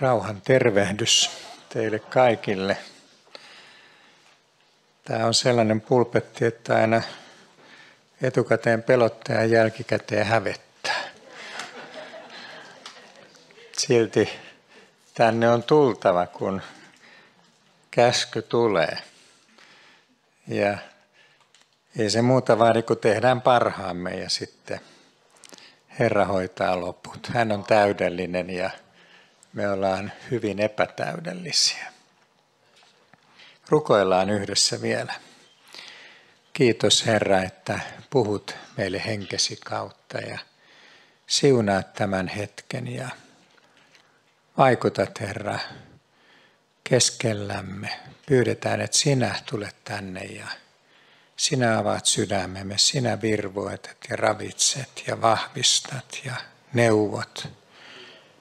Rauhan tervehdys teille kaikille. Tämä on sellainen pulpetti, että aina etukäteen pelottaa ja jälkikäteen hävettää. Silti tänne on tultava, kun käsky tulee. Ja ei se muuta vaadi, kun tehdään parhaamme ja sitten Herra hoitaa loput. Hän on täydellinen ja me ollaan hyvin epätäydellisiä. Rukoillaan yhdessä vielä. Kiitos Herra, että puhut meille henkesi kautta ja siunaat tämän hetken ja vaikutat Herra keskellämme. Pyydetään, että sinä tulet tänne ja sinä avaat sydämemme, sinä virvoitat ja ravitset ja vahvistat ja neuvot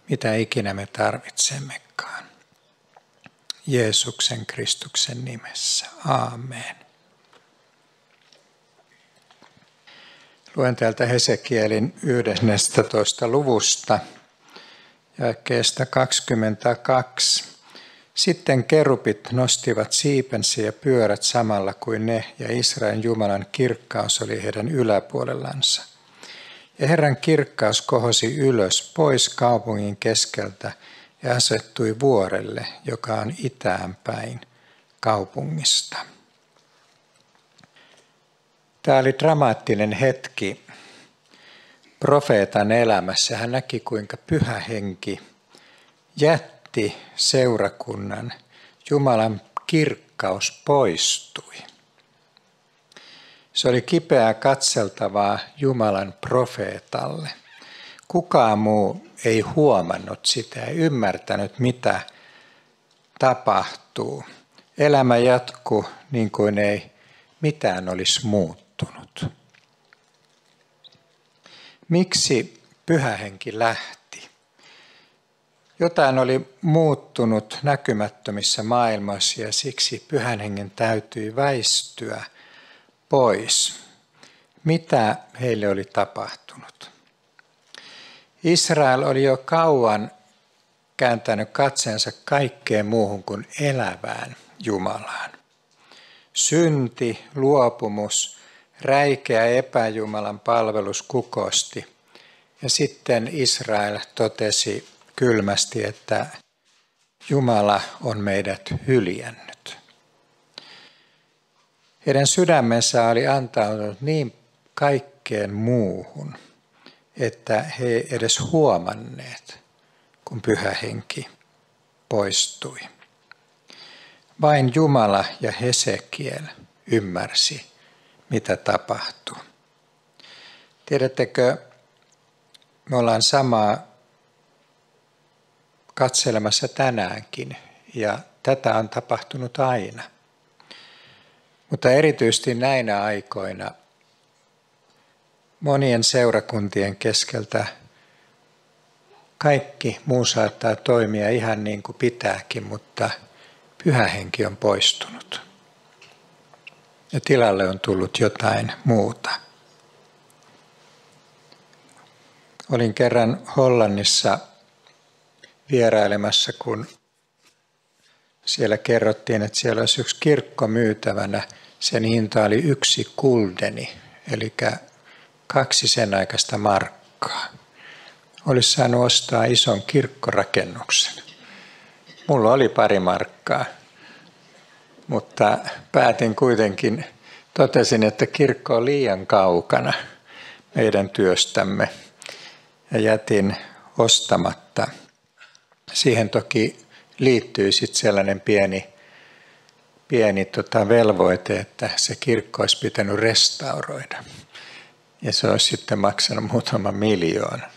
mitä ikinä me tarvitsemmekaan. Jeesuksen Kristuksen nimessä. Aamen. Luen täältä Hesekielin 11. luvusta jakeesta 22. Sitten kerupit nostivat siipensä ja pyörät samalla kuin ne, ja Israelin Jumalan kirkkaus oli heidän yläpuolellansa – ja Herran kirkkaus kohosi ylös pois kaupungin keskeltä ja asettui vuorelle, joka on itään päin kaupungista. Tämä oli dramaattinen hetki profeetan elämässä. Hän näki, kuinka pyhä henki jätti seurakunnan. Jumalan kirkkaus poistui. Se oli kipeää katseltavaa Jumalan profeetalle. Kukaan muu ei huomannut sitä, ei ymmärtänyt mitä tapahtuu. Elämä jatkuu niin kuin ei mitään olisi muuttunut. Miksi pyhähenki lähti? Jotain oli muuttunut näkymättömissä maailmassa ja siksi pyhän hengen täytyi väistyä – pois. Mitä heille oli tapahtunut? Israel oli jo kauan kääntänyt katseensa kaikkeen muuhun kuin elävään Jumalaan. Synti, luopumus, räikeä epäjumalan palvelus kukosti. Ja sitten Israel totesi kylmästi, että Jumala on meidät hyljännyt. Heidän sydämensä oli antautunut niin kaikkeen muuhun, että he edes huomanneet, kun pyhä henki poistui. Vain Jumala ja Hesekiel ymmärsi, mitä tapahtui. Tiedättekö, me ollaan samaa katselemassa tänäänkin ja tätä on tapahtunut aina – mutta erityisesti näinä aikoina monien seurakuntien keskeltä kaikki muu saattaa toimia ihan niin kuin pitääkin, mutta pyhä henki on poistunut. Ja tilalle on tullut jotain muuta. Olin kerran Hollannissa vierailemassa, kun siellä kerrottiin, että siellä olisi yksi kirkko myytävänä. Sen hinta oli yksi kuldeni, eli kaksi sen aikaista markkaa. Olisi saanut ostaa ison kirkkorakennuksen. Mulla oli pari markkaa, mutta päätin kuitenkin, totesin, että kirkko on liian kaukana meidän työstämme ja jätin ostamatta. Siihen toki liittyy sitten sellainen pieni, pieni tota velvoite, että se kirkko olisi pitänyt restauroida. Ja se olisi sitten maksanut muutaman miljoonan.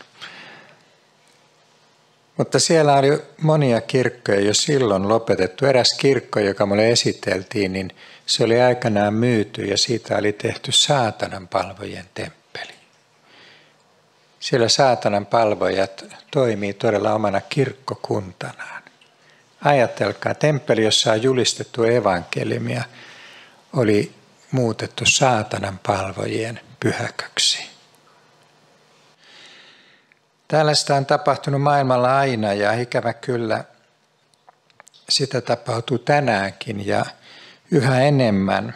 Mutta siellä oli monia kirkkoja jo silloin lopetettu. Eräs kirkko, joka mulle esiteltiin, niin se oli aikanaan myyty ja siitä oli tehty saatanan palvojen temppeli. Siellä saatanan palvojat toimii todella omana kirkkokuntanaan. Ajatelkaa, temppeli, jossa on julistettu evankeliumia, oli muutettu saatanan palvojien pyhäköksi. Tällaista on tapahtunut maailmalla aina ja ikävä kyllä sitä tapahtuu tänäänkin ja yhä enemmän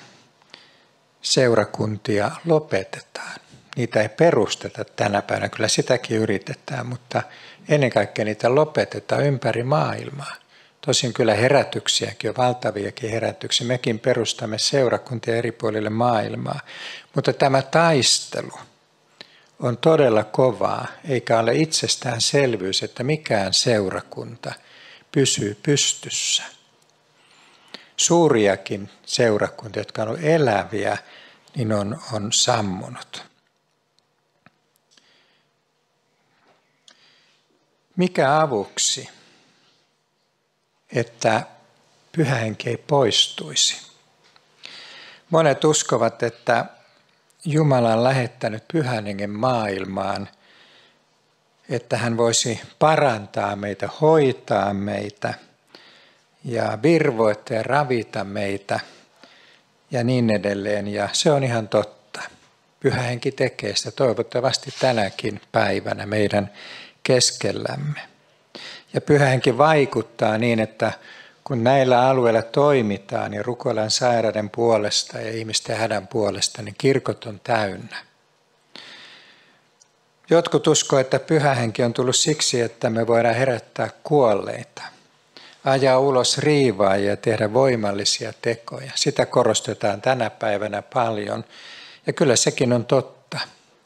seurakuntia lopetetaan. Niitä ei perusteta tänä päivänä, kyllä sitäkin yritetään, mutta ennen kaikkea niitä lopetetaan ympäri maailmaa. Tosin kyllä herätyksiäkin on, valtaviakin herätyksiä. Mekin perustamme seurakuntia eri puolille maailmaa. Mutta tämä taistelu on todella kovaa, eikä ole itsestäänselvyys, että mikään seurakunta pysyy pystyssä. Suuriakin seurakuntia, jotka on eläviä, niin on, on sammunut. Mikä avuksi? Että pyhä henki ei poistuisi. Monet uskovat, että Jumala on lähettänyt pyhän hengen maailmaan, että hän voisi parantaa meitä, hoitaa meitä ja virvoittaa ja ravita meitä ja niin edelleen. Ja se on ihan totta. Pyhä henki tekee sitä toivottavasti tänäkin päivänä meidän keskellämme. Ja pyhä henki vaikuttaa niin, että kun näillä alueilla toimitaan ja rukoillaan sairaiden puolesta ja ihmisten hädän puolesta, niin kirkot on täynnä. Jotkut uskoo, että pyhä henki on tullut siksi, että me voidaan herättää kuolleita, ajaa ulos riivaa ja tehdä voimallisia tekoja. Sitä korostetaan tänä päivänä paljon. Ja kyllä sekin on totta.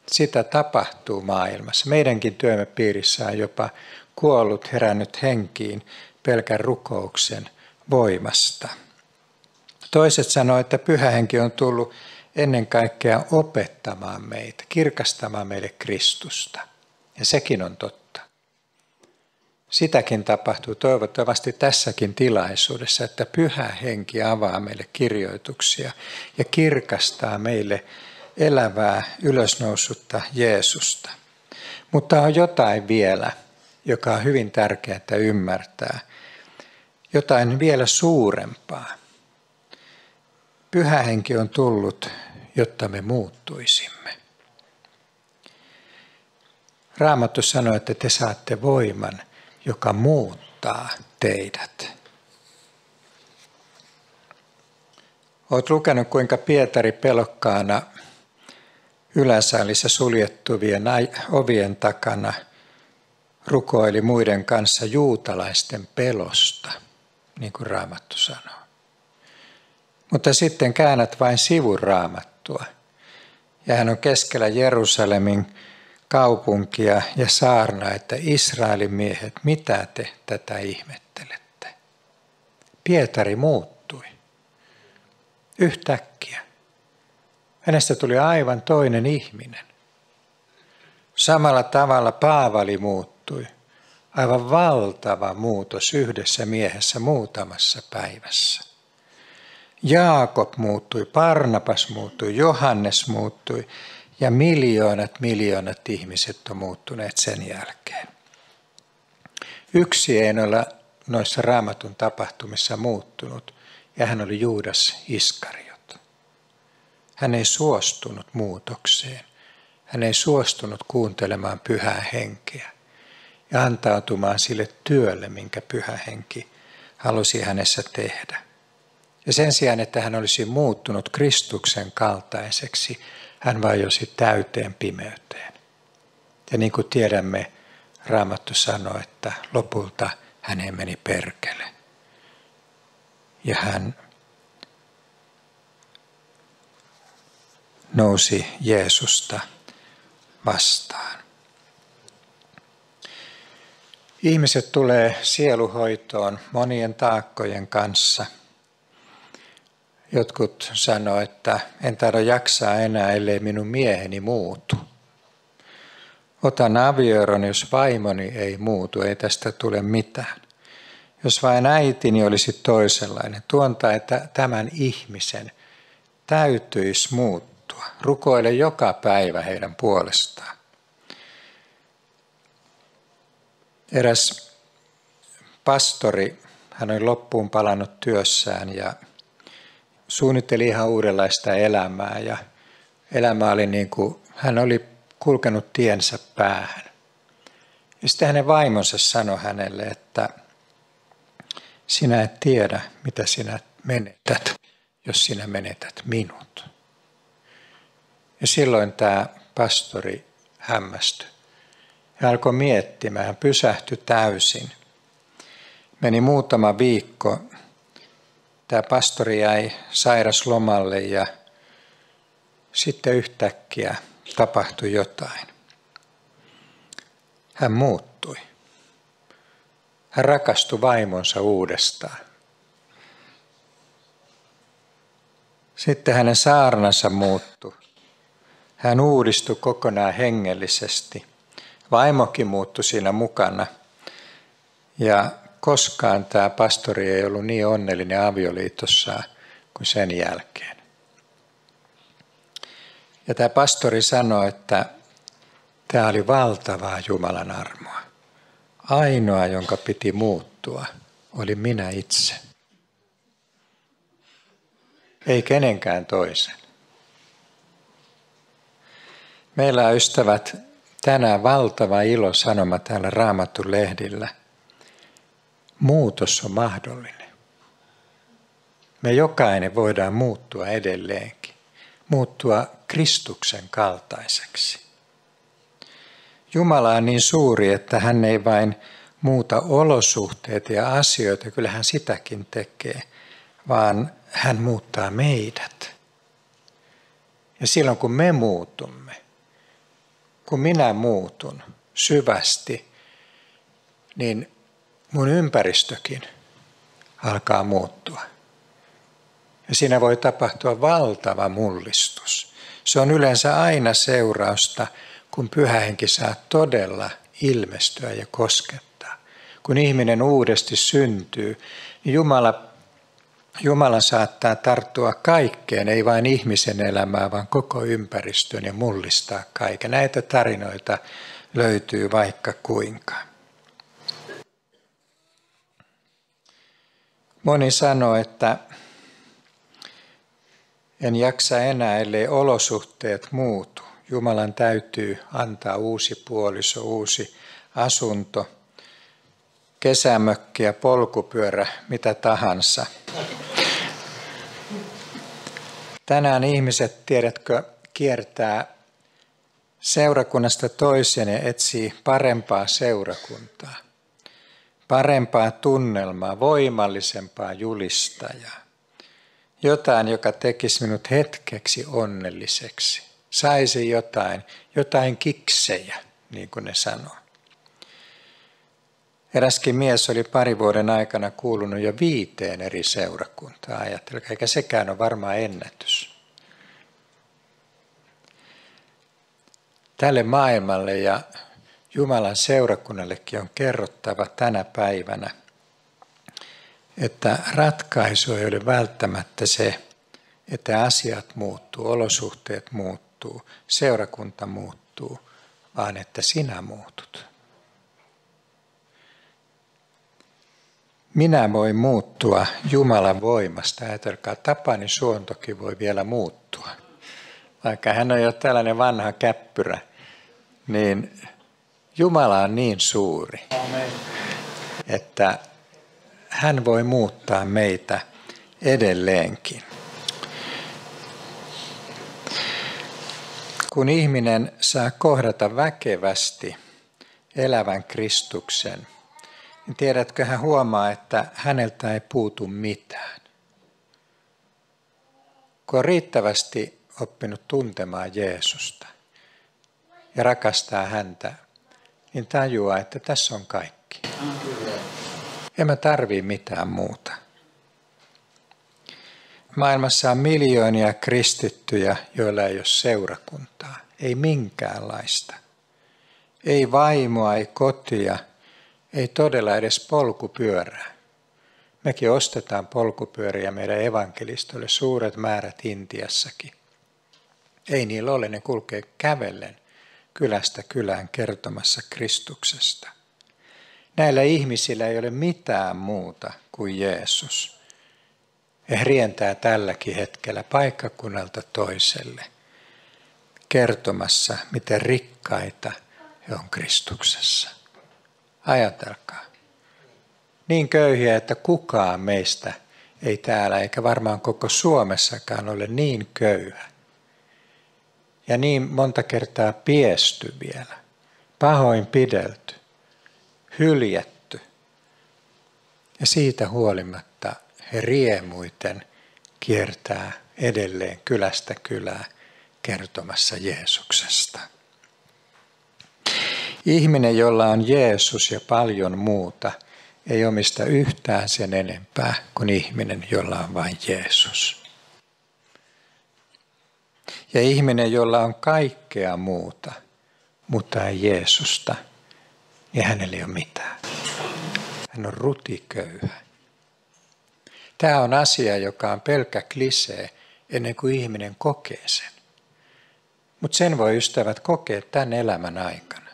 Sitä tapahtuu maailmassa. Meidänkin työmme piirissä on jopa kuollut herännyt henkiin pelkän rukouksen voimasta. Toiset sanoivat, että pyhä henki on tullut ennen kaikkea opettamaan meitä, kirkastamaan meille Kristusta. Ja sekin on totta. Sitäkin tapahtuu toivottavasti tässäkin tilaisuudessa, että pyhä henki avaa meille kirjoituksia ja kirkastaa meille elävää ylösnousutta Jeesusta. Mutta on jotain vielä, joka on hyvin tärkeää ymmärtää. Jotain vielä suurempaa. Pyhä henki on tullut, jotta me muuttuisimme. Raamattu sanoi, että te saatte voiman, joka muuttaa teidät. Olet lukenut, kuinka Pietari pelokkaana yläsaalissa suljettuvien ovien takana – rukoili muiden kanssa juutalaisten pelosta, niin kuin Raamattu sanoo. Mutta sitten käännät vain sivun Raamattua, ja hän on keskellä Jerusalemin kaupunkia ja saarna, että Israelin miehet, mitä te tätä ihmettelette? Pietari muuttui. Yhtäkkiä. Hänestä tuli aivan toinen ihminen. Samalla tavalla Paavali muuttui muuttui. Aivan valtava muutos yhdessä miehessä muutamassa päivässä. Jaakob muuttui, Parnapas muuttui, Johannes muuttui ja miljoonat miljoonat ihmiset on muuttuneet sen jälkeen. Yksi ei ole noissa raamatun tapahtumissa muuttunut ja hän oli Juudas Iskariot. Hän ei suostunut muutokseen. Hän ei suostunut kuuntelemaan pyhää henkeä ja antautumaan sille työlle, minkä pyhä henki halusi hänessä tehdä. Ja sen sijaan, että hän olisi muuttunut Kristuksen kaltaiseksi, hän vajosi täyteen pimeyteen. Ja niin kuin tiedämme, Raamattu sanoi, että lopulta häneen meni perkele. Ja hän nousi Jeesusta vastaan. Ihmiset tulee sieluhoitoon monien taakkojen kanssa. Jotkut sanoo, että en taida jaksaa enää, ellei minun mieheni muutu. Otan avioeron, jos vaimoni ei muutu, ei tästä tule mitään. Jos vain äitini olisi toisenlainen, tuonta, että tämän ihmisen täytyisi muuttua. Rukoile joka päivä heidän puolestaan. Eräs pastori, hän oli loppuun palannut työssään ja suunnitteli ihan uudenlaista elämää ja elämä oli niin kuin, hän oli kulkenut tiensä päähän. Ja sitten hänen vaimonsa sanoi hänelle, että sinä et tiedä, mitä sinä menetät, jos sinä menetät minut. Ja silloin tämä pastori hämmästyi. Ja alkoi miettimään, hän pysähtyi täysin. Meni muutama viikko. Tämä pastori jäi sairaslomalle ja sitten yhtäkkiä tapahtui jotain. Hän muuttui. Hän rakastui vaimonsa uudestaan. Sitten hänen saarnansa muuttui. Hän uudistui kokonaan hengellisesti. Vaimokin muuttui siinä mukana. Ja koskaan tämä pastori ei ollut niin onnellinen avioliitossaan kuin sen jälkeen. Ja tämä pastori sanoi, että tämä oli valtavaa Jumalan armoa. Ainoa, jonka piti muuttua, oli minä itse. Ei kenenkään toisen. Meillä on ystävät tänään valtava ilo sanoma täällä Raamatun lehdillä. Muutos on mahdollinen. Me jokainen voidaan muuttua edelleenkin. Muuttua Kristuksen kaltaiseksi. Jumala on niin suuri, että hän ei vain muuta olosuhteita ja asioita, kyllä hän sitäkin tekee, vaan hän muuttaa meidät. Ja silloin kun me muutumme, kun minä muutun syvästi, niin mun ympäristökin alkaa muuttua. Ja siinä voi tapahtua valtava mullistus. Se on yleensä aina seurausta, kun pyhähenki saa todella ilmestyä ja koskettaa. Kun ihminen uudesti syntyy, niin Jumala, Jumala saattaa tarttua kaikkeen, ei vain ihmisen elämää, vaan koko ympäristön ja mullistaa kaiken. Näitä tarinoita löytyy vaikka kuinka. Moni sanoo, että en jaksa enää, ellei olosuhteet muutu. Jumalan täytyy antaa uusi puoliso, uusi asunto, kesämökki ja polkupyörä, mitä tahansa. Tänään ihmiset, tiedätkö, kiertää seurakunnasta toiseen ja etsii parempaa seurakuntaa, parempaa tunnelmaa, voimallisempaa julistajaa jotain, joka tekisi minut hetkeksi onnelliseksi. Saisi jotain, jotain kiksejä, niin kuin ne sanoo. Eräskin mies oli pari vuoden aikana kuulunut jo viiteen eri seurakuntaa. Ajattelkaa, eikä sekään ole varmaan ennätys. Tälle maailmalle ja Jumalan seurakunnallekin on kerrottava tänä päivänä – että ratkaisu ei ole välttämättä se, että asiat muuttuu, olosuhteet muuttuu, seurakunta muuttuu, vaan että sinä muutut. Minä voin muuttua Jumalan voimasta. Ajatelkaa, Tapani Suontokin voi vielä muuttua. Vaikka hän on jo tällainen vanha käppyrä, niin Jumala on niin suuri, että hän voi muuttaa meitä edelleenkin. Kun ihminen saa kohdata väkevästi elävän Kristuksen, niin tiedätkö, hän huomaa, että häneltä ei puutu mitään. Kun on riittävästi oppinut tuntemaan Jeesusta ja rakastaa häntä, niin tajuaa, että tässä on kaikki. En mä tarvii mitään muuta. Maailmassa on miljoonia kristittyjä, joilla ei ole seurakuntaa. Ei minkäänlaista. Ei vaimoa, ei kotia, ei todella edes polkupyörää. Mekin ostetaan polkupyöriä meidän evankelistolle suuret määrät Intiassakin. Ei niillä ole, ne kulkee kävellen kylästä kylään kertomassa Kristuksesta. Näillä ihmisillä ei ole mitään muuta kuin Jeesus. He rientää tälläkin hetkellä paikkakunnalta toiselle kertomassa, miten rikkaita he on Kristuksessa. Ajatelkaa. Niin köyhiä, että kukaan meistä ei täällä, eikä varmaan koko Suomessakaan ole niin köyhä. Ja niin monta kertaa piesty vielä, pahoin pidelty, hyljätty. Ja siitä huolimatta he riemuiten kiertää edelleen kylästä kylää kertomassa Jeesuksesta. Ihminen, jolla on Jeesus ja paljon muuta, ei omista yhtään sen enempää kuin ihminen, jolla on vain Jeesus. Ja ihminen, jolla on kaikkea muuta, mutta ei Jeesusta, niin hänellä ei ole mitään. Hän on rutiköyhä. Tämä on asia, joka on pelkkä klisee ennen kuin ihminen kokee sen. Mutta sen voi ystävät kokea tämän elämän aikana.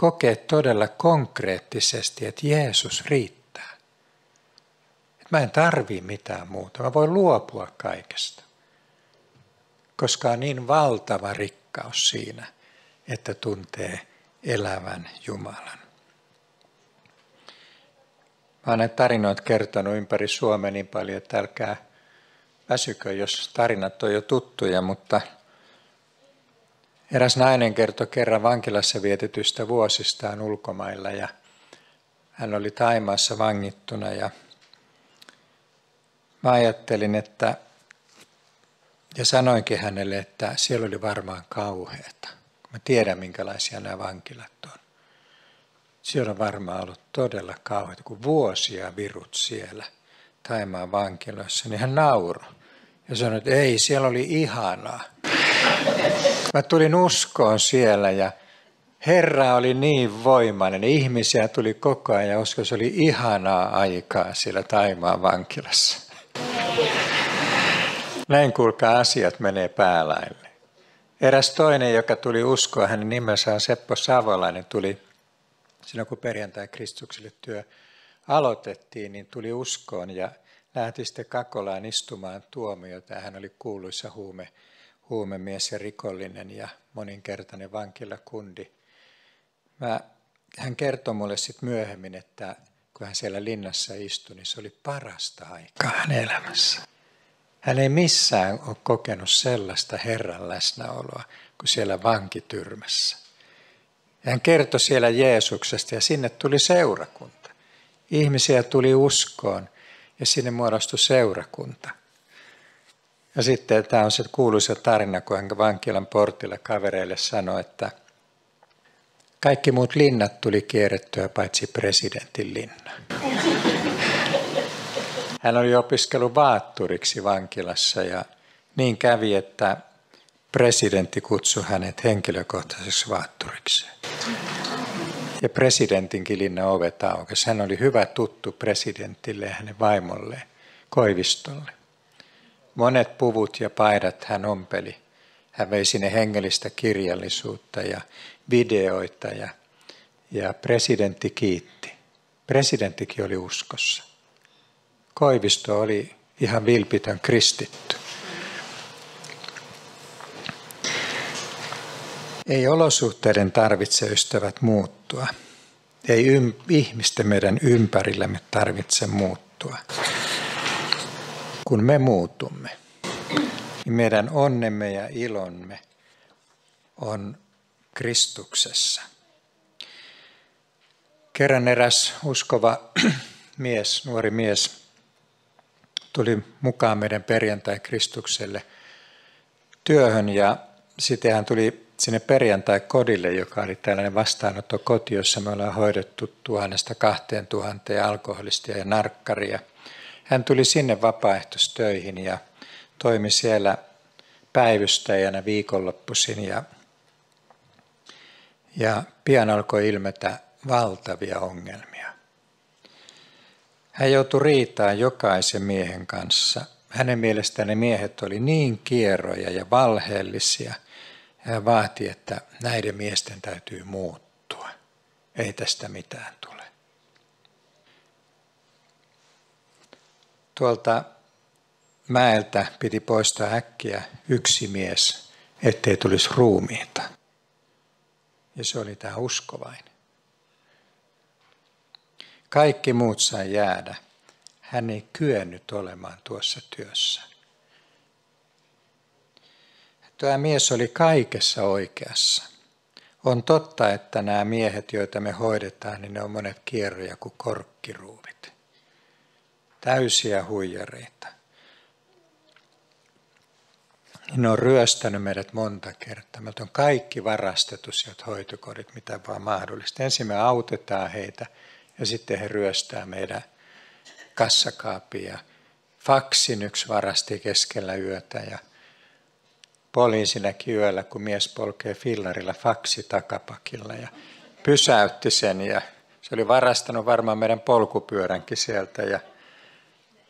Kokea todella konkreettisesti, että Jeesus riittää. Että mä en tarvii mitään muuta, mä voin luopua kaikesta. Koska on niin valtava rikkaus siinä, että tuntee elävän Jumalan. Mä olen näitä tarinoita kertonut ympäri Suomea niin paljon, että älkää väsykö, jos tarinat on jo tuttuja, mutta eräs nainen kertoi kerran vankilassa vietetystä vuosistaan ulkomailla ja hän oli Taimaassa vangittuna ja mä ajattelin, että ja sanoinkin hänelle, että siellä oli varmaan kauheata. Mä tiedän, minkälaisia nämä vankilat on. Siellä on varmaan ollut todella kauheita, kun vuosia virut siellä Taimaan vankiloissa, niin hän nauroi ja sanoi, että ei, siellä oli ihanaa. Mä tulin uskoon siellä ja Herra oli niin voimainen, ihmisiä tuli koko ajan ja usko, se oli ihanaa aikaa siellä Taimaan vankilassa. Näin kuulkaa asiat menee päälaille. Eräs toinen, joka tuli uskoa, hänen nimensä on Seppo Savolainen, tuli silloin kun perjantai Kristukselle työ aloitettiin, niin tuli uskoon ja lähti sitten Kakolaan istumaan tuomiota. Hän oli kuuluisa huume, huumemies ja rikollinen ja moninkertainen vankilakundi. Mä, hän kertoi mulle sitten myöhemmin, että kun hän siellä linnassa istui, niin se oli parasta aikaa hänen elämässä. Hän ei missään ole kokenut sellaista Herran läsnäoloa kuin siellä vankityrmässä. Hän kertoi siellä Jeesuksesta ja sinne tuli seurakunta. Ihmisiä tuli uskoon ja sinne muodostui seurakunta. Ja sitten tämä on se kuuluisa tarina, kun hän vankilan portilla kavereille sanoi, että kaikki muut linnat tuli kierrettyä paitsi presidentin linna. Hän oli opiskellut vaatturiksi vankilassa ja niin kävi, että presidentti kutsui hänet henkilökohtaiseksi vaatturiksi. Ja presidentinkin linna ovet aukesi. Hän oli hyvä tuttu presidentille ja hänen vaimolleen, Koivistolle. Monet puvut ja paidat hän ompeli. Hän vei sinne hengellistä kirjallisuutta ja videoita ja, ja presidentti kiitti. Presidenttikin oli uskossa. Koivisto oli ihan vilpitön kristitty. Ei olosuhteiden tarvitse ystävät muuttua. Ei ihmisten meidän ympärillämme tarvitse muuttua. Kun me muutumme, niin meidän onnemme ja ilonme on Kristuksessa. Kerran eräs uskova mies, nuori mies, tuli mukaan meidän perjantai Kristukselle työhön ja sitten hän tuli sinne perjantai-kodille, joka oli tällainen vastaanottokoti, jossa me ollaan hoidettu tuhannesta kahteen tuhanteen alkoholistia ja narkkaria. Hän tuli sinne vapaaehtoistöihin ja toimi siellä päivystäjänä viikonloppuisin ja, ja pian alkoi ilmetä valtavia ongelmia. Hän joutui riitaan jokaisen miehen kanssa. Hänen mielestään ne miehet oli niin kierroja ja valheellisia – hän vaati, että näiden miesten täytyy muuttua. Ei tästä mitään tule. Tuolta mäeltä piti poistaa äkkiä yksi mies, ettei tulisi ruumiita. Ja se oli tämä uskovainen. Kaikki muut sai jäädä. Hän ei kyennyt olemaan tuossa työssä. Tämä mies oli kaikessa oikeassa. On totta, että nämä miehet, joita me hoidetaan, niin ne on monet kierroja kuin korkkiruuvit. Täysiä huijareita. Ne on ryöstänyt meidät monta kertaa. Meiltä on kaikki varastettu sieltä hoitokodit, mitä vaan mahdollista. Ensin me autetaan heitä ja sitten he ryöstää meidän kassakaapia. Faksin yksi varasti keskellä yötä ja poliisi näki yöllä, kun mies polkee fillarilla faksi takapakilla ja pysäytti sen ja se oli varastanut varmaan meidän polkupyöränkin sieltä ja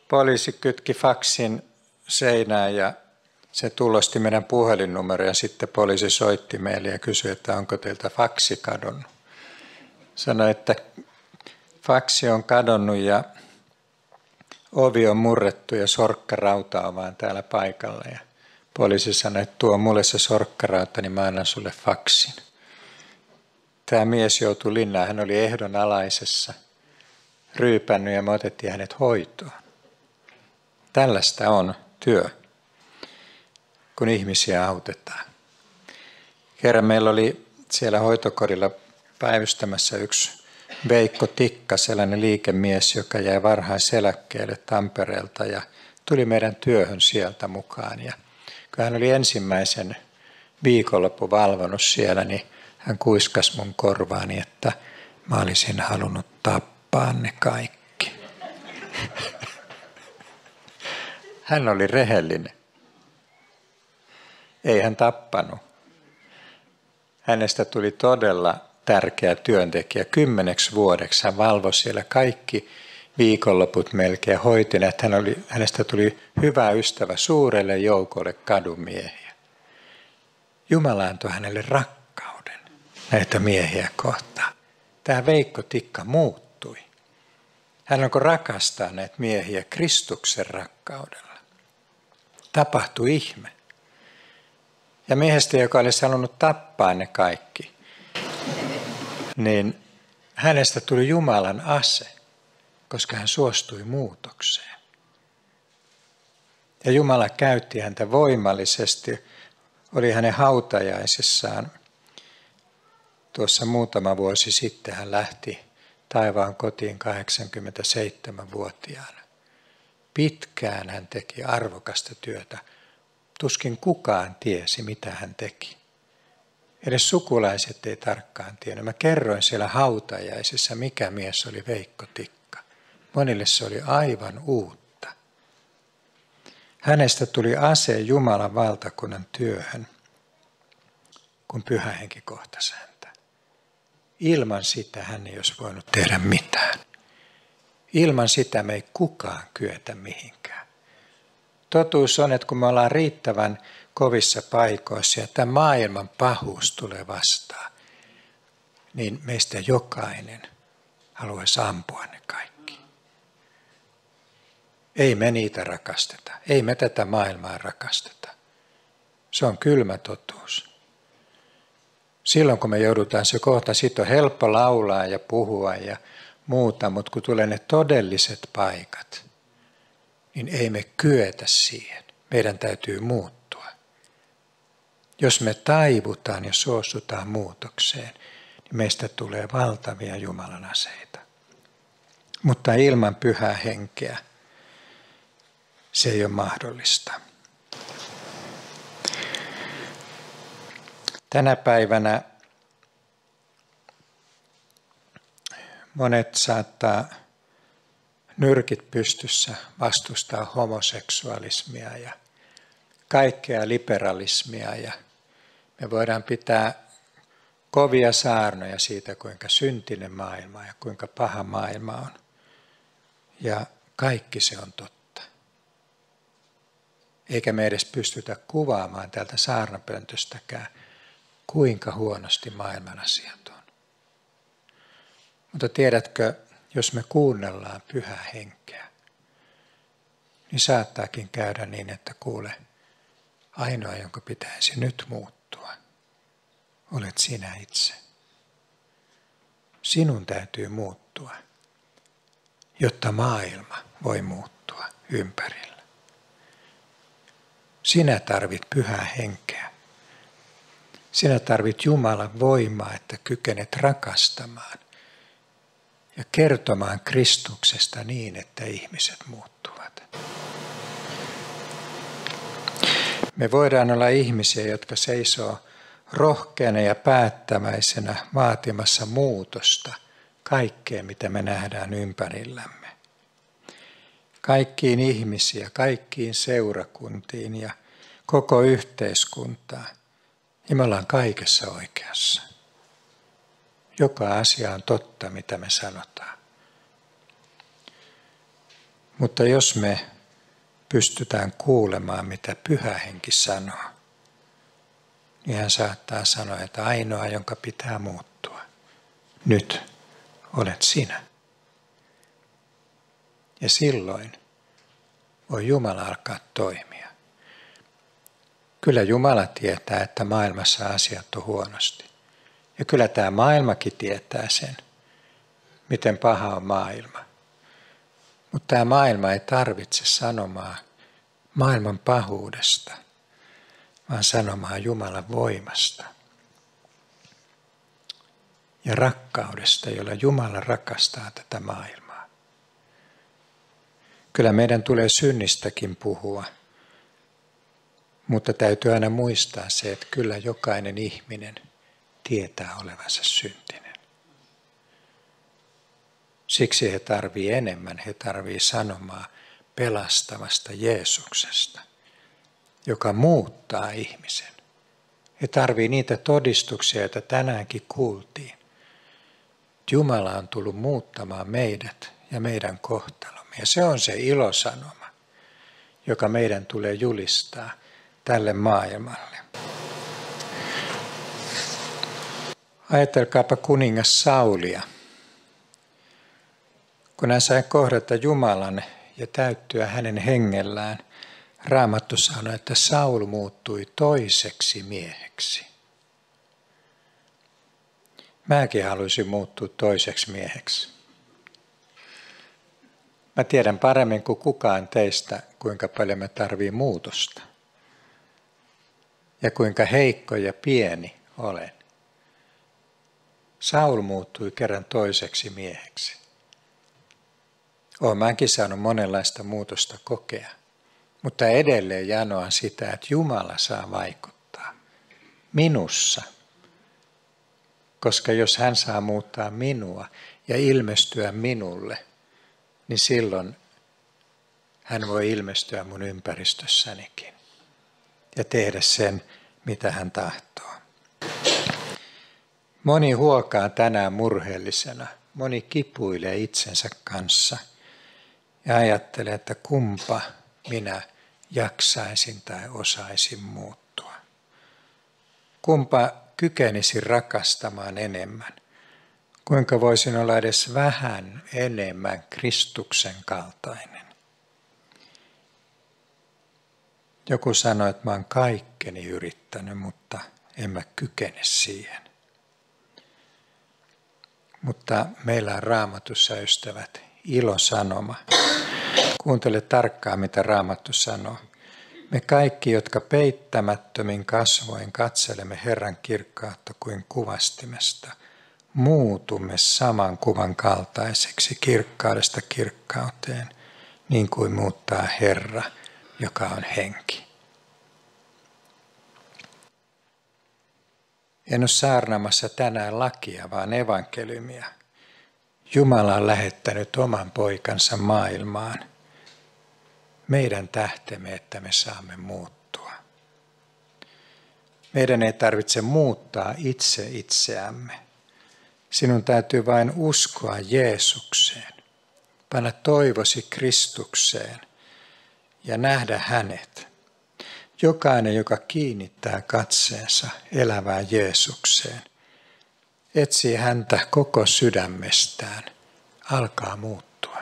poliisi kytki faksin seinään ja se tulosti meidän puhelinnumero ja sitten poliisi soitti meille ja kysyi, että onko teiltä faksi kadonnut. Sanoi, että faksi on kadonnut ja ovi on murrettu ja sorkkarauta on vaan täällä paikalla. Ja poliisi sanoi, että tuo mulle se sorkkarauta, niin mä annan sulle faksin. Tämä mies joutui linnaan, hän oli ehdonalaisessa, ryypännyt ja me otettiin hänet hoitoon. Tällaista on työ, kun ihmisiä autetaan. Kerran meillä oli siellä hoitokodilla päivystämässä yksi Veikko Tikka, sellainen liikemies, joka jäi varhaiseläkkeelle Tampereelta ja tuli meidän työhön sieltä mukaan. Ja kun hän oli ensimmäisen viikonloppu valvonut siellä, niin hän kuiskas mun korvaani, että mä olisin halunnut tappaa ne kaikki. Hän oli rehellinen. Ei hän tappanut. Hänestä tuli todella tärkeä työntekijä. Kymmeneksi vuodeksi hän valvoi siellä kaikki viikonloput melkein hoitin, että hän oli, hänestä tuli hyvä ystävä suurelle joukolle kadumiehiä. Jumala antoi hänelle rakkauden näitä miehiä kohtaan. Tämä Veikko Tikka muuttui. Hän onko rakastaa näitä miehiä Kristuksen rakkaudella. Tapahtui ihme. Ja miehestä, joka olisi halunnut tappaa ne kaikki, niin hänestä tuli Jumalan ase, koska hän suostui muutokseen. Ja Jumala käytti häntä voimallisesti, oli hänen hautajaisissaan. Tuossa muutama vuosi sitten hän lähti taivaan kotiin 87-vuotiaana. Pitkään hän teki arvokasta työtä. Tuskin kukaan tiesi, mitä hän teki. Edes sukulaiset ei tarkkaan tiennyt. Mä kerroin siellä hautajaisissa, mikä mies oli Veikko Tikka. Monille se oli aivan uutta. Hänestä tuli ase Jumalan valtakunnan työhön, kun pyhä henki kohtasi häntä. Ilman sitä hän ei olisi voinut tehdä mitään. Ilman sitä me ei kukaan kyetä mihinkään. Totuus on, että kun me ollaan riittävän kovissa paikoissa ja tämä maailman pahuus tulee vastaan, niin meistä jokainen haluaisi ampua ne kaikki. Ei me niitä rakasteta. Ei me tätä maailmaa rakasteta. Se on kylmä totuus. Silloin kun me joudutaan se kohta, sitten on helppo laulaa ja puhua ja muuta, mutta kun tulee ne todelliset paikat, niin ei me kyetä siihen. Meidän täytyy muuttaa. Jos me taivutaan ja suostutaan muutokseen, niin meistä tulee valtavia Jumalan aseita. Mutta ilman pyhää henkeä se ei ole mahdollista. Tänä päivänä monet saattaa nyrkit pystyssä vastustaa homoseksualismia ja kaikkea liberalismia ja me voidaan pitää kovia saarnoja siitä, kuinka syntinen maailma ja kuinka paha maailma on. Ja kaikki se on totta. Eikä me edes pystytä kuvaamaan tältä saarnapöntöstäkään, kuinka huonosti maailman asiat. Mutta tiedätkö, jos me kuunnellaan pyhää henkeä, niin saattaakin käydä niin, että kuule, ainoa, jonka pitäisi nyt muuttaa olet sinä itse. Sinun täytyy muuttua. jotta maailma voi muuttua ympärillä. Sinä tarvit pyhää henkeä. Sinä tarvit Jumalan voimaa, että kykenet rakastamaan ja kertomaan Kristuksesta niin, että ihmiset muuttuvat. Me voidaan olla ihmisiä, jotka seisoo rohkeana ja päättäväisenä vaatimassa muutosta kaikkeen, mitä me nähdään ympärillämme. Kaikkiin ihmisiä, kaikkiin seurakuntiin ja koko yhteiskuntaa. Ja me ollaan kaikessa oikeassa. Joka asia on totta, mitä me sanotaan. Mutta jos me pystytään kuulemaan, mitä pyhä henki sanoo, niin hän saattaa sanoa, että ainoa, jonka pitää muuttua, nyt olet sinä. Ja silloin voi Jumala alkaa toimia. Kyllä Jumala tietää, että maailmassa asiat on huonosti. Ja kyllä tämä maailmakin tietää sen, miten paha on maailma. Mutta tämä maailma ei tarvitse sanomaa maailman pahuudesta, vaan sanomaa Jumalan voimasta ja rakkaudesta, jolla Jumala rakastaa tätä maailmaa. Kyllä meidän tulee synnistäkin puhua, mutta täytyy aina muistaa se, että kyllä jokainen ihminen tietää olevansa syntinen. Siksi he tarvii enemmän, he tarvii sanomaa pelastavasta Jeesuksesta, joka muuttaa ihmisen. He tarvii niitä todistuksia, joita tänäänkin kuultiin. Jumala on tullut muuttamaan meidät ja meidän kohtalomme. Ja se on se ilosanoma, joka meidän tulee julistaa tälle maailmalle. Ajatelkaapa kuningas Saulia. Kun hän sai kohdata Jumalan ja täyttyä hänen hengellään, Raamattu sanoi, että Saul muuttui toiseksi mieheksi. Mäkin haluaisin muuttua toiseksi mieheksi. Mä tiedän paremmin kuin kukaan teistä, kuinka paljon me tarvii muutosta. Ja kuinka heikko ja pieni olen. Saul muuttui kerran toiseksi mieheksi. Olen mäkin saanut monenlaista muutosta kokea, mutta edelleen janoan sitä, että Jumala saa vaikuttaa minussa. Koska jos hän saa muuttaa minua ja ilmestyä minulle, niin silloin hän voi ilmestyä mun ympäristössänikin ja tehdä sen, mitä hän tahtoo. Moni huokaa tänään murheellisena, moni kipuilee itsensä kanssa ja ajattelee, että kumpa minä jaksaisin tai osaisin muuttua. Kumpa kykenisin rakastamaan enemmän. Kuinka voisin olla edes vähän enemmän Kristuksen kaltainen. Joku sanoi, että mä oon kaikkeni yrittänyt, mutta en mä kykene siihen. Mutta meillä on raamatussa, ystävät, ilosanoma. Kuuntele tarkkaan, mitä raamattu sanoo. Me kaikki, jotka peittämättömin kasvoin katselemme Herran kirkkautta kuin kuvastimesta, muutumme saman kuvan kaltaiseksi kirkkaudesta kirkkauteen, niin kuin muuttaa Herra, joka on henki. En ole saarnamassa tänään lakia, vaan evankeliumia. Jumala on lähettänyt oman poikansa maailmaan. Meidän tähtemme, että me saamme muuttua. Meidän ei tarvitse muuttaa itse itseämme. Sinun täytyy vain uskoa Jeesukseen, panna toivosi Kristukseen ja nähdä hänet Jokainen, joka kiinnittää katseensa elävään Jeesukseen, etsii häntä koko sydämestään, alkaa muuttua.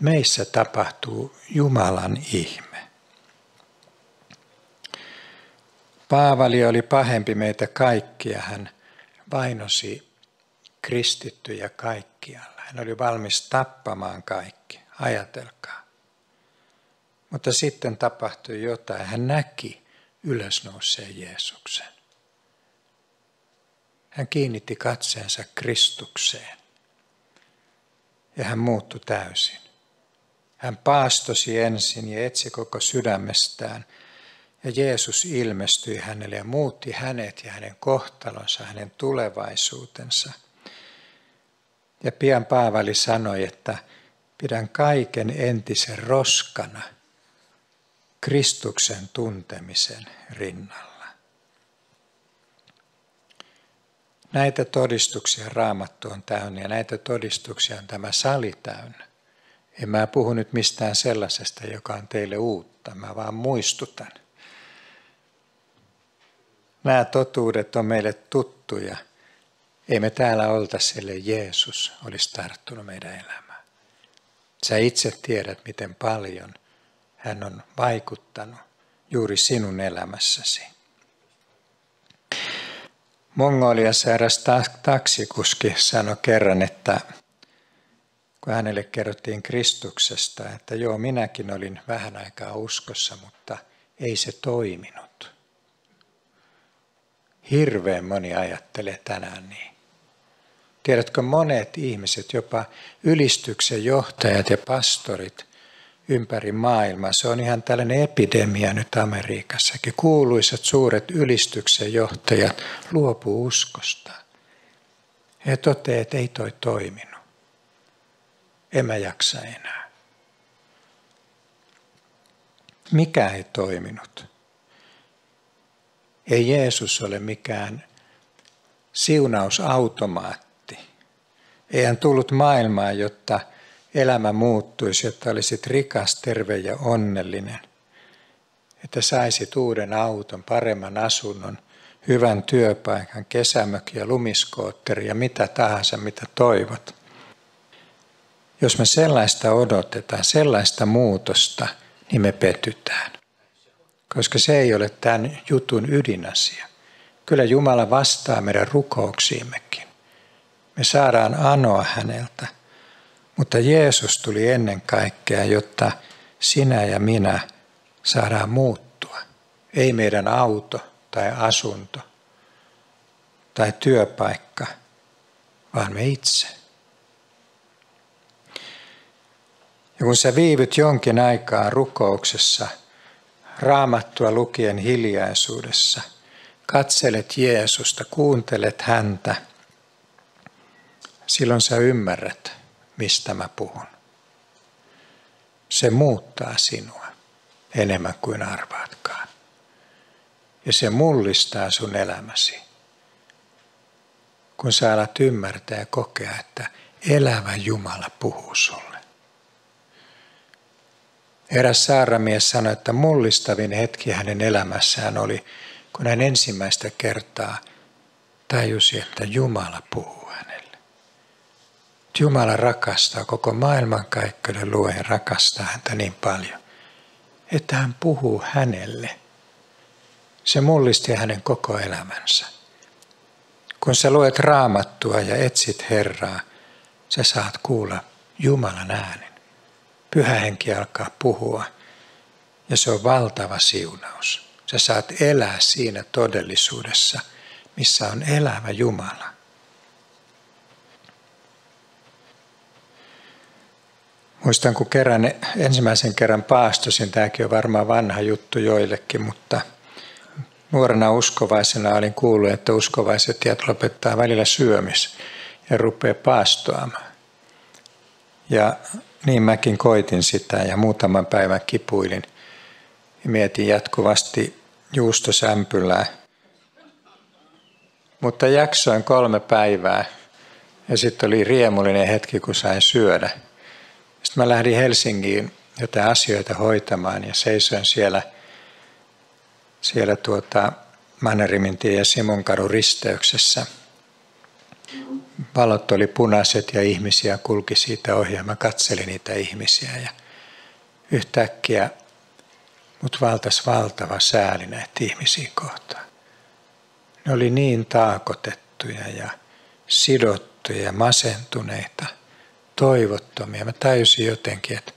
Meissä tapahtuu Jumalan ihme. Paavali oli pahempi meitä kaikkia. Hän vainosi kristittyjä kaikkialla. Hän oli valmis tappamaan kaikki. Ajatelkaa. Mutta sitten tapahtui jotain. Hän näki ylösnouseen Jeesuksen. Hän kiinnitti katseensa Kristukseen. Ja hän muuttui täysin. Hän paastosi ensin ja etsi koko sydämestään. Ja Jeesus ilmestyi hänelle ja muutti hänet ja hänen kohtalonsa, hänen tulevaisuutensa. Ja pian Paavali sanoi, että pidän kaiken entisen roskana Kristuksen tuntemisen rinnalla. Näitä todistuksia raamattu on täynnä ja näitä todistuksia on tämä sali täynnä. En mä puhu nyt mistään sellaisesta, joka on teille uutta, mä vaan muistutan. Nämä totuudet on meille tuttuja. Ei me täällä oltaisi, sille Jeesus olisi tarttunut meidän elämään. Sä itse tiedät, miten paljon hän on vaikuttanut juuri sinun elämässäsi. Mongoliassa eräs taksikuski sanoi kerran, että kun hänelle kerrottiin Kristuksesta, että joo, minäkin olin vähän aikaa uskossa, mutta ei se toiminut. Hirveän moni ajattelee tänään niin. Tiedätkö, monet ihmiset, jopa ylistyksen johtajat ja pastorit ympäri maailmaa, se on ihan tällainen epidemia nyt Amerikassakin. Kuuluisat suuret ylistyksen johtajat luopuu uskosta. He toteavat, että ei toi toiminut en mä jaksa enää. Mikä ei toiminut? Ei Jeesus ole mikään siunausautomaatti. Ei hän tullut maailmaan, jotta elämä muuttuisi, jotta olisit rikas, terve ja onnellinen. Että saisit uuden auton, paremman asunnon, hyvän työpaikan, kesämökin lumiskootteri ja mitä tahansa, mitä toivot. Jos me sellaista odotetaan, sellaista muutosta, niin me petytään. Koska se ei ole tämän jutun ydinasia. Kyllä Jumala vastaa meidän rukouksiimmekin. Me saadaan anoa häneltä. Mutta Jeesus tuli ennen kaikkea, jotta sinä ja minä saadaan muuttua. Ei meidän auto tai asunto tai työpaikka, vaan me itse. Ja kun sä viivyt jonkin aikaa rukouksessa, raamattua lukien hiljaisuudessa, katselet Jeesusta, kuuntelet häntä, silloin sä ymmärrät, mistä mä puhun. Se muuttaa sinua enemmän kuin arvaatkaan. Ja se mullistaa sun elämäsi, kun sä alat ymmärtää ja kokea, että elävä Jumala puhuu sulle. Eräs saaramies sanoi, että mullistavin hetki hänen elämässään oli, kun hän ensimmäistä kertaa tajusi, että Jumala puhuu. Jumala rakastaa koko maailmankaikkeuden luen rakastaa häntä niin paljon, että hän puhuu hänelle. Se mullisti hänen koko elämänsä. Kun sä luet raamattua ja etsit Herraa, sä saat kuulla Jumalan äänen pyhä henki alkaa puhua. Ja se on valtava siunaus. Sä saat elää siinä todellisuudessa, missä on elävä Jumala. Muistan, kun kerran, ensimmäisen kerran paastosin, tämäkin on varmaan vanha juttu joillekin, mutta nuorena uskovaisena olin kuullut, että uskovaiset tiet lopettaa välillä syömis ja rupeaa paastoamaan. Ja niin mäkin koitin sitä ja muutaman päivän kipuilin. Ja mietin jatkuvasti juustosämpylää. Mutta jaksoin kolme päivää ja sitten oli riemullinen hetki, kun sain syödä. Sitten mä lähdin Helsingiin jotain asioita hoitamaan ja seisoin siellä, siellä tuota Mannerimintien ja Simonkadun risteyksessä – valot oli punaiset ja ihmisiä kulki siitä ohi ja mä katselin niitä ihmisiä ja yhtäkkiä mut valtas valtava sääli näitä ihmisiä kohtaan. Ne oli niin taakotettuja ja sidottuja ja masentuneita toivottomia. Mä tajusin jotenkin, että,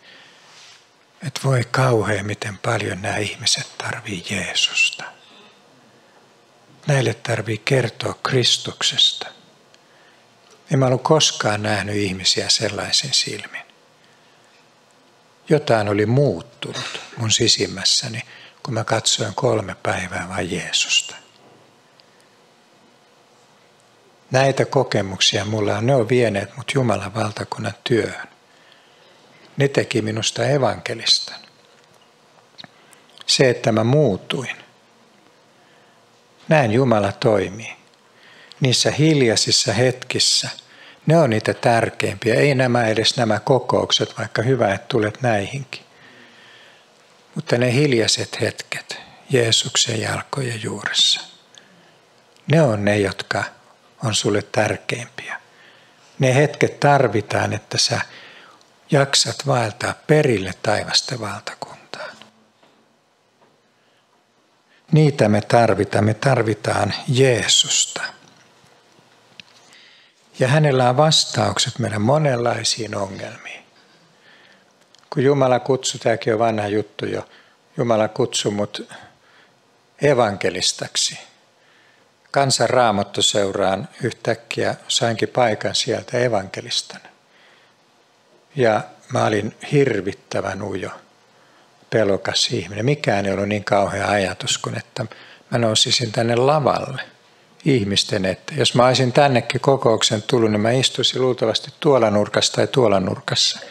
että voi kauhean miten paljon nämä ihmiset tarvii Jeesusta. Näille tarvii kertoa Kristuksesta. En mä ollut koskaan nähnyt ihmisiä sellaisin silmin. Jotain oli muuttunut mun sisimmässäni, kun mä katsoin kolme päivää vain Jeesusta. Näitä kokemuksia mulla on, ne on vieneet mut Jumalan valtakunnan työhön. Ne teki minusta evankelistan. Se, että mä muutuin. Näin Jumala toimii. Niissä hiljaisissa hetkissä, ne on niitä tärkeimpiä. Ei nämä edes nämä kokoukset, vaikka hyvä, että tulet näihinkin. Mutta ne hiljaiset hetket Jeesuksen jalkojen juuressa, ne on ne, jotka on sulle tärkeimpiä. Ne hetket tarvitaan, että sä jaksat vaeltaa perille taivasta valtakuntaan. Niitä me tarvitaan. Me tarvitaan Jeesusta. Ja hänellä on vastaukset meidän monenlaisiin ongelmiin. Kun Jumala kutsui, tämäkin on vanha juttu jo, Jumala kutsui mut evankelistaksi – kansan raamattoseuraan yhtäkkiä sainkin paikan sieltä evankelistan. Ja mä olin hirvittävän ujo, pelokas ihminen. Mikään ei ollut niin kauhea ajatus kuin, että mä nousisin tänne lavalle ihmisten eteen. Jos mä olisin tännekin kokouksen tullut, niin mä istuisin luultavasti tuolla nurkassa tai tuolla nurkassa –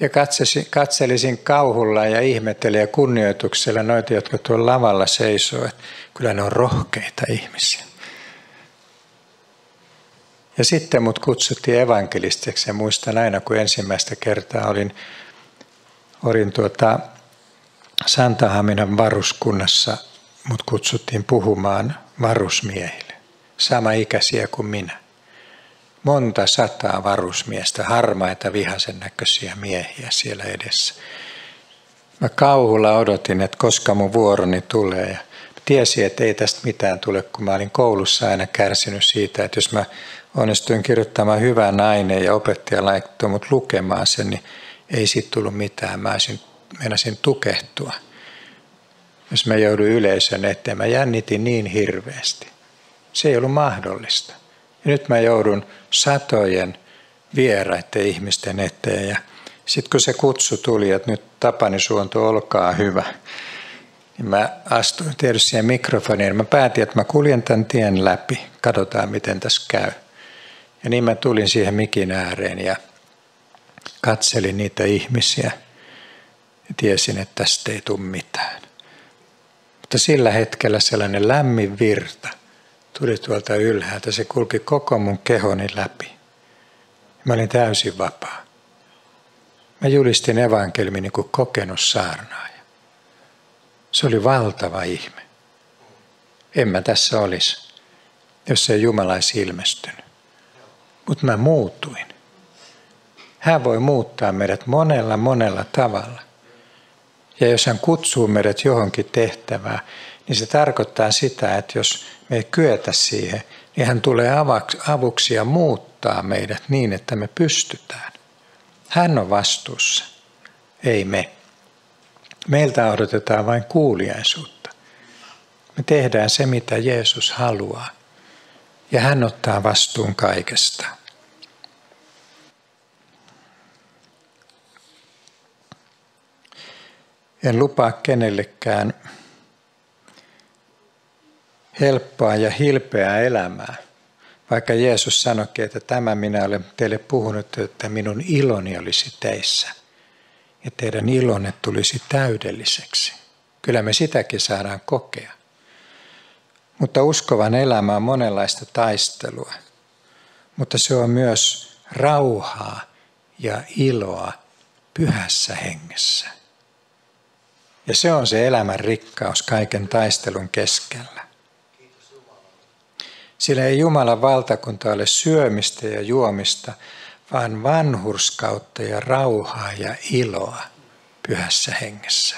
ja katselisin, katselisin kauhulla ja ihmettelin ja kunnioituksella noita, jotka tuolla lavalla seisoo, että kyllä ne on rohkeita ihmisiä. Ja sitten mut kutsuttiin evankelistiksi. Ja muistan aina, kun ensimmäistä kertaa olin, olin tuota Santahaminan varuskunnassa, mut kutsuttiin puhumaan varusmiehille, sama ikäisiä kuin minä monta sataa varusmiestä, harmaita vihasen näköisiä miehiä siellä edessä. Mä kauhulla odotin, että koska mun vuoroni tulee ja tiesin, että ei tästä mitään tule, kun mä olin koulussa aina kärsinyt siitä, että jos mä onnistuin kirjoittamaan hyvän aineen ja opettaja laittoi mut lukemaan sen, niin ei siitä tullut mitään. Mä olisin, meinasin tukehtua. Jos mä jouduin yleisön eteen, mä jännitin niin hirveästi. Se ei ollut mahdollista. Ja nyt mä joudun satojen vieraiden ihmisten eteen. Ja sitten kun se kutsu tuli, että nyt Tapani Suonto, olkaa hyvä, niin mä astuin tietysti siihen mikrofoniin. Mä päätin, että mä kuljen tämän tien läpi, katsotaan miten tässä käy. Ja niin mä tulin siihen mikin ääreen ja katselin niitä ihmisiä ja tiesin, että tästä ei tule mitään. Mutta sillä hetkellä sellainen lämmin virta tuli tuolta ylhäältä. Se kulki koko mun kehoni läpi. Mä olin täysin vapaa. Mä julistin evankelmi niin kuin kokenut saarnaaja. Se oli valtava ihme. En mä tässä olisi, jos ei Jumala olisi ilmestynyt. Mutta mä muutuin. Hän voi muuttaa meidät monella, monella tavalla. Ja jos hän kutsuu meidät johonkin tehtävään, niin se tarkoittaa sitä, että jos me ei kyetä siihen, niin hän tulee avuksi ja muuttaa meidät niin, että me pystytään. Hän on vastuussa, ei me. Meiltä odotetaan vain kuuliaisuutta. Me tehdään se, mitä Jeesus haluaa. Ja hän ottaa vastuun kaikesta. En lupaa kenellekään helppoa ja hilpeää elämää. Vaikka Jeesus sanoikin, että tämä minä olen teille puhunut, että minun iloni olisi teissä. Ja teidän ilonne tulisi täydelliseksi. Kyllä me sitäkin saadaan kokea. Mutta uskovan elämä on monenlaista taistelua. Mutta se on myös rauhaa ja iloa pyhässä hengessä. Ja se on se elämän rikkaus kaiken taistelun keskellä. Sillä ei Jumalan valtakunta ole syömistä ja juomista, vaan vanhurskautta ja rauhaa ja iloa pyhässä hengessä.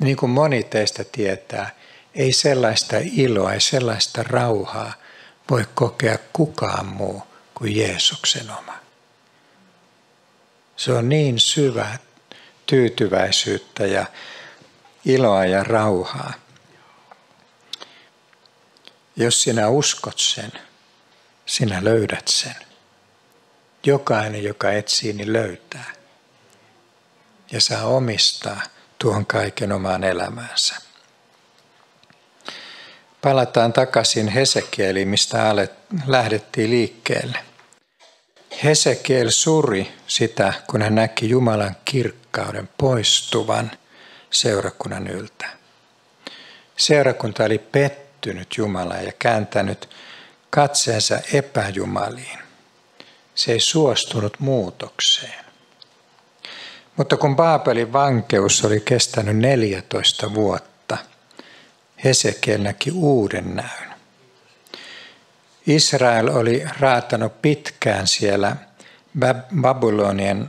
Niin kuin moni teistä tietää, ei sellaista iloa, ei sellaista rauhaa voi kokea kukaan muu kuin Jeesuksen oma. Se on niin syvä tyytyväisyyttä ja iloa ja rauhaa. Jos sinä uskot sen, sinä löydät sen. Jokainen, joka etsii, niin löytää. Ja saa omistaa tuon kaiken omaan elämäänsä. Palataan takaisin Hesekieliin, mistä lähdettiin liikkeelle. Hesekiel suri sitä, kun hän näki Jumalan kirkkauden poistuvan seurakunnan yltä. Seurakunta oli pettynyt Jumalaan ja kääntänyt katseensa epäjumaliin. Se ei suostunut muutokseen. Mutta kun Baabelin vankeus oli kestänyt 14 vuotta, Hesekiel näki uuden näyn. Israel oli raatanut pitkään siellä Babylonien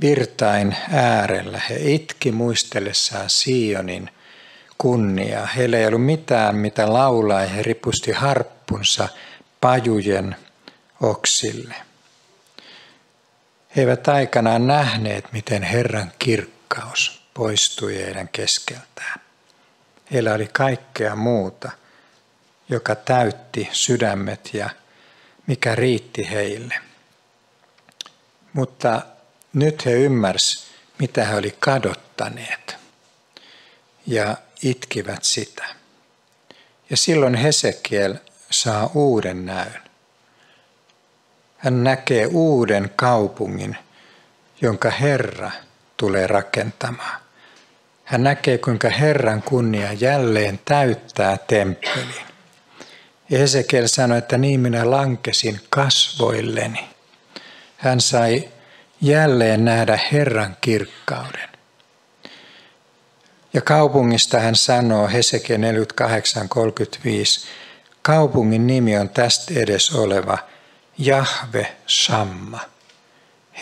virtain äärellä. He itki muistellessaan Sionin kunniaa. Heillä ei ollut mitään, mitä laulaa, ja he ripusti harppunsa pajujen oksille. He eivät aikanaan nähneet, miten Herran kirkkaus poistui heidän keskeltään. Heillä oli kaikkea muuta, joka täytti sydämet ja mikä riitti heille. Mutta nyt he ymmärsivät, mitä he oli kadottaneet ja itkivät sitä. Ja silloin Hesekiel saa uuden näyn. Hän näkee uuden kaupungin, jonka Herra tulee rakentamaan. Hän näkee, kuinka Herran kunnia jälleen täyttää temppelin. Ja sanoi, että niin minä lankesin kasvoilleni. Hän sai jälleen nähdä Herran kirkkauden. Ja kaupungista hän sanoo Heseke 48.35, kaupungin nimi on tästä edes oleva Jahve Samma.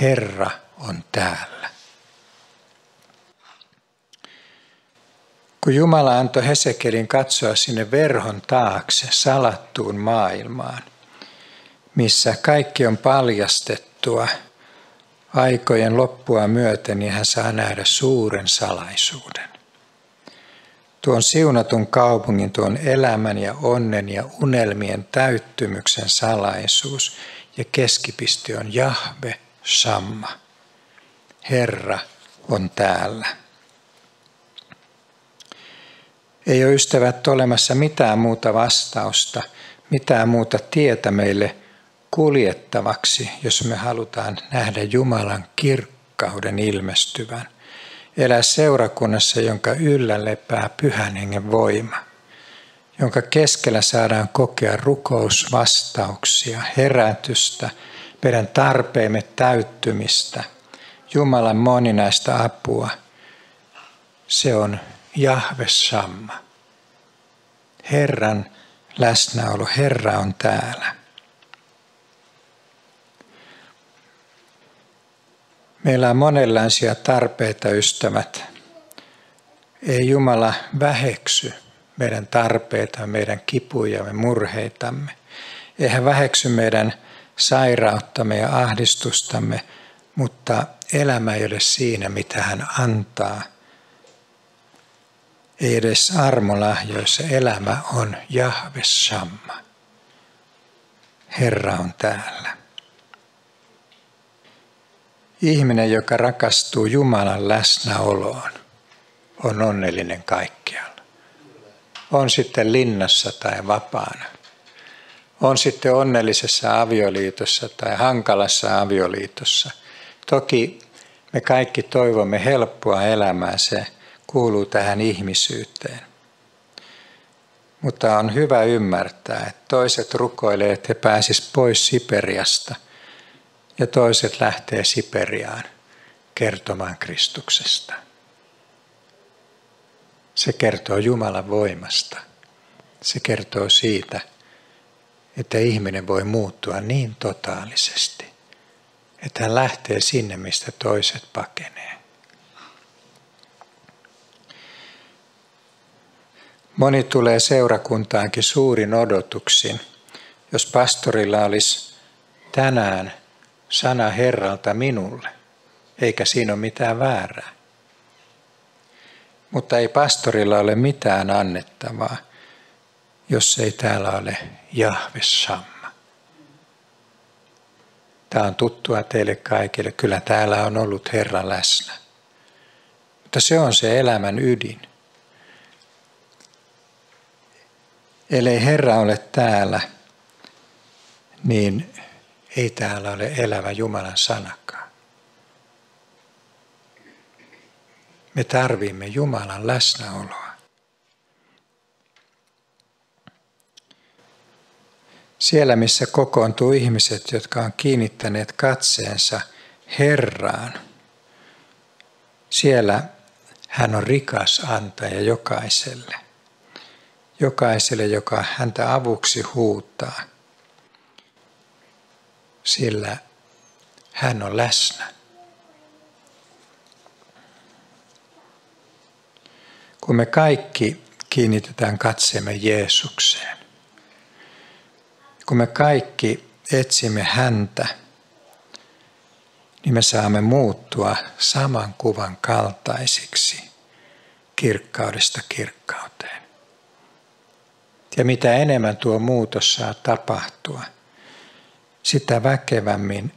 Herra on täällä. Kun Jumala antoi Hesekelin katsoa sinne verhon taakse salattuun maailmaan, missä kaikki on paljastettua – aikojen loppua myöten, niin hän saa nähdä suuren salaisuuden. Tuon siunatun kaupungin, tuon elämän ja onnen ja unelmien täyttymyksen salaisuus ja keskipiste on Jahve Samma. Herra on täällä. Ei ole ystävät olemassa mitään muuta vastausta, mitään muuta tietä meille – kuljettavaksi, jos me halutaan nähdä Jumalan kirkkauden ilmestyvän. Elää seurakunnassa, jonka yllä lepää pyhän hengen voima, jonka keskellä saadaan kokea rukousvastauksia, herätystä, meidän tarpeemme täyttymistä, Jumalan moninaista apua. Se on Jahve Samma. Herran läsnäolo, Herra on täällä. Meillä on monenlaisia tarpeita, ystävät. Ei Jumala väheksy meidän tarpeita, meidän kipuja ja murheitamme. Ei hän väheksy meidän sairauttamme ja ahdistustamme, mutta elämä ei ole siinä, mitä hän antaa. Ei edes armolahjoissa elämä on Jahve Samma. Herra on täällä. Ihminen, joka rakastuu Jumalan läsnäoloon, on onnellinen kaikkialla. On sitten linnassa tai vapaana. On sitten onnellisessa avioliitossa tai hankalassa avioliitossa. Toki me kaikki toivomme helppoa elämää, se kuuluu tähän ihmisyyteen. Mutta on hyvä ymmärtää, että toiset rukoilee, että he pääsis pois Siperiasta – ja toiset lähtee Siperiaan kertomaan Kristuksesta. Se kertoo Jumalan voimasta. Se kertoo siitä, että ihminen voi muuttua niin totaalisesti, että hän lähtee sinne, mistä toiset pakenee. Moni tulee seurakuntaankin suurin odotuksin, jos pastorilla olisi tänään sana Herralta minulle, eikä siinä ole mitään väärää. Mutta ei pastorilla ole mitään annettavaa, jos ei täällä ole Jahve Samma. Tämä on tuttua teille kaikille. Kyllä täällä on ollut Herra läsnä. Mutta se on se elämän ydin. Ellei Herra ole täällä, niin ei täällä ole elävä Jumalan sanakaan. Me tarvimme Jumalan läsnäoloa. Siellä, missä kokoontuu ihmiset, jotka on kiinnittäneet katseensa Herraan, siellä hän on rikas antaja jokaiselle. Jokaiselle, joka häntä avuksi huutaa, sillä hän on läsnä. Kun me kaikki kiinnitetään katseemme Jeesukseen, kun me kaikki etsimme häntä, niin me saamme muuttua saman kuvan kaltaisiksi kirkkaudesta kirkkauteen. Ja mitä enemmän tuo muutos saa tapahtua, sitä väkevämmin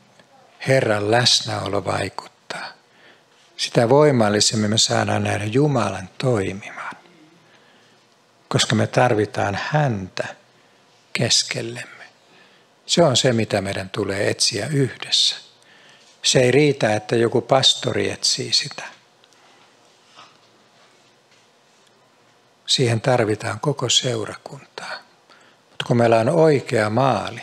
Herran läsnäolo vaikuttaa. Sitä voimallisemmin me saadaan nähdä Jumalan toimimaan, koska me tarvitaan häntä keskellemme. Se on se, mitä meidän tulee etsiä yhdessä. Se ei riitä, että joku pastori etsii sitä. Siihen tarvitaan koko seurakuntaa. Mutta kun meillä on oikea maali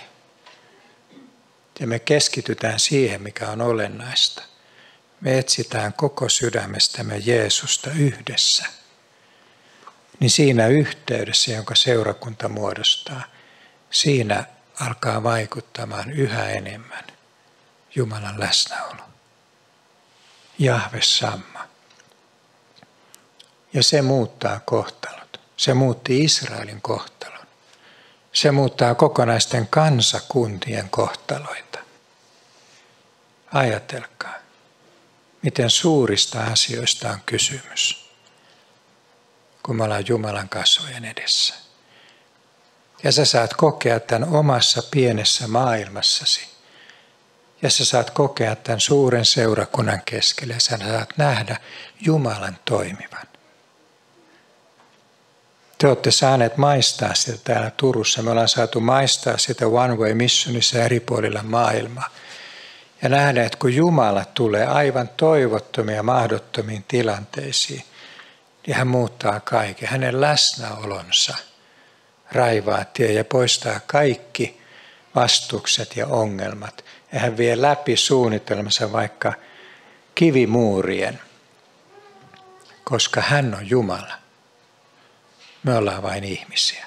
ja me keskitytään siihen, mikä on olennaista, me etsitään koko sydämestämme Jeesusta yhdessä, niin siinä yhteydessä, jonka seurakunta muodostaa, siinä alkaa vaikuttamaan yhä enemmän Jumalan läsnäolo. Jahve Samma. Ja se muuttaa kohtalot. Se muutti Israelin kohtalon. Se muuttaa kokonaisten kansakuntien kohtaloita. Ajatelkaa, miten suurista asioista on kysymys, kun me ollaan Jumalan kasvojen edessä. Ja sä saat kokea tämän omassa pienessä maailmassasi. Ja sä saat kokea tämän suuren seurakunnan keskellä ja sä saat nähdä Jumalan toimivan. Te olette saaneet maistaa sitä täällä Turussa. Me ollaan saatu maistaa sitä One Way Missionissa eri puolilla maailmaa. Ja nähdä, että kun Jumala tulee aivan toivottomia mahdottomiin tilanteisiin, niin hän muuttaa kaiken. Hänen läsnäolonsa raivaa tie ja poistaa kaikki vastukset ja ongelmat. Ja hän vie läpi suunnitelmansa vaikka kivimuurien, koska hän on Jumala. Me ollaan vain ihmisiä.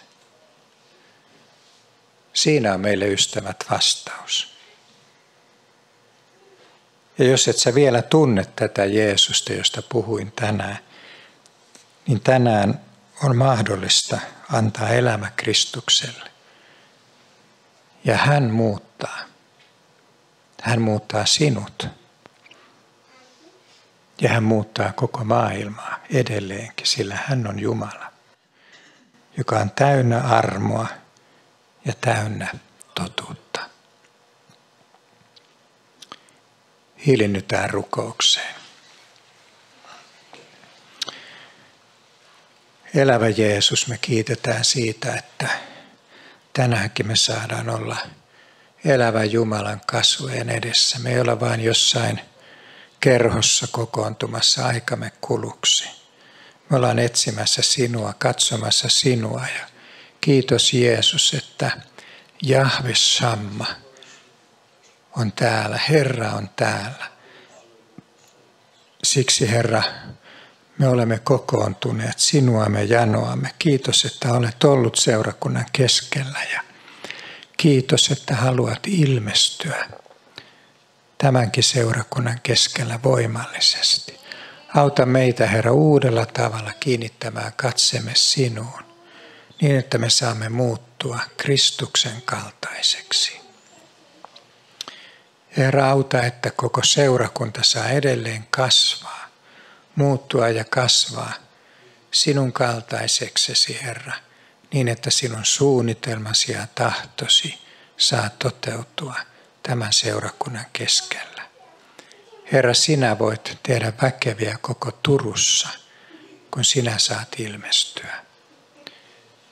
Siinä on meille ystävät vastaus. Ja jos et sä vielä tunne tätä Jeesusta, josta puhuin tänään, niin tänään on mahdollista antaa elämä Kristukselle. Ja hän muuttaa. Hän muuttaa sinut. Ja hän muuttaa koko maailmaa edelleenkin, sillä hän on Jumala joka on täynnä armoa ja täynnä totuutta. Hiilinnytään rukoukseen. Elävä Jeesus, me kiitetään siitä, että tänäänkin me saadaan olla elävän Jumalan kasvojen edessä. Me ei olla vain jossain kerhossa kokoontumassa aikamme kuluksi me ollaan etsimässä sinua, katsomassa sinua ja kiitos Jeesus, että Jahve Samma on täällä, Herra on täällä. Siksi Herra, me olemme kokoontuneet, sinua me janoamme. Kiitos, että olet ollut seurakunnan keskellä ja kiitos, että haluat ilmestyä tämänkin seurakunnan keskellä voimallisesti. Auta meitä, Herra, uudella tavalla kiinnittämään katsemme sinuun, niin että me saamme muuttua Kristuksen kaltaiseksi. Herra, auta, että koko seurakunta saa edelleen kasvaa, muuttua ja kasvaa sinun kaltaiseksesi, Herra, niin että sinun suunnitelmasi ja tahtosi saa toteutua tämän seurakunnan keskellä. Herra, sinä voit tehdä väkeviä koko Turussa, kun sinä saat ilmestyä.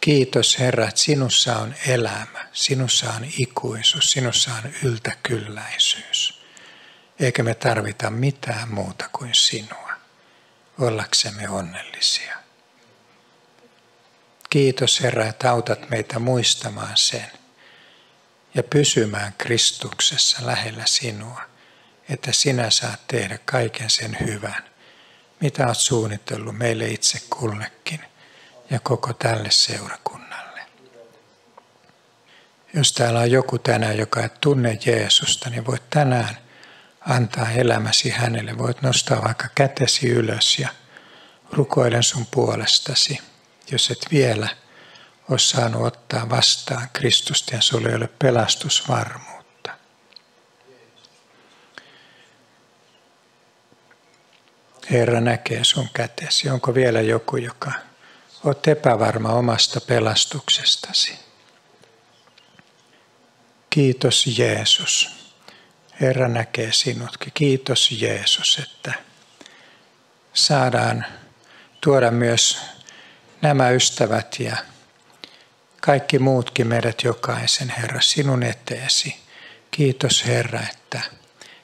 Kiitos Herra, että sinussa on elämä, sinussa on ikuisuus, sinussa on yltäkylläisyys. Eikä me tarvita mitään muuta kuin sinua, ollaksemme onnellisia. Kiitos Herra, että autat meitä muistamaan sen ja pysymään Kristuksessa lähellä sinua, että sinä saat tehdä kaiken sen hyvän, mitä olet suunnitellut meille itse kullekin – ja koko tälle seurakunnalle. Jos täällä on joku tänään, joka ei tunne Jeesusta, niin voit tänään antaa elämäsi hänelle. Voit nostaa vaikka kätesi ylös ja rukoilen sun puolestasi, jos et vielä ole saanut ottaa vastaan Kristusta ja sulle ei ole pelastusvarmuutta. Herra näkee sun kätesi. Onko vielä joku, joka Olet epävarma omasta pelastuksestasi. Kiitos Jeesus. Herra näkee sinutkin. Kiitos Jeesus, että saadaan tuoda myös nämä ystävät ja kaikki muutkin meidät jokaisen, Herra, sinun eteesi. Kiitos Herra, että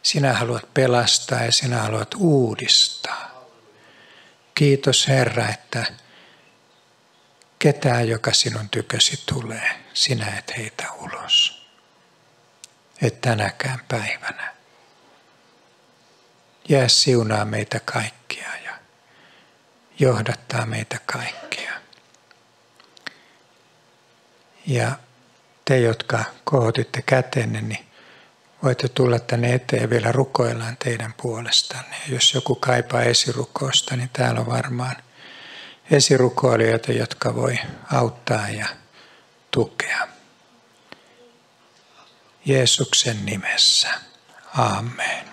sinä haluat pelastaa ja sinä haluat uudistaa. Kiitos Herra, että ketään, joka sinun tykösi tulee, sinä et heitä ulos. Et tänäkään päivänä. Jää siunaa meitä kaikkia ja johdattaa meitä kaikkia. Ja te, jotka kohotitte kätenne, niin voitte tulla tänne eteen vielä rukoillaan teidän puolestanne. Ja jos joku kaipaa esirukousta, niin täällä on varmaan – esirukoilijoita, jotka voi auttaa ja tukea. Jeesuksen nimessä. Amen.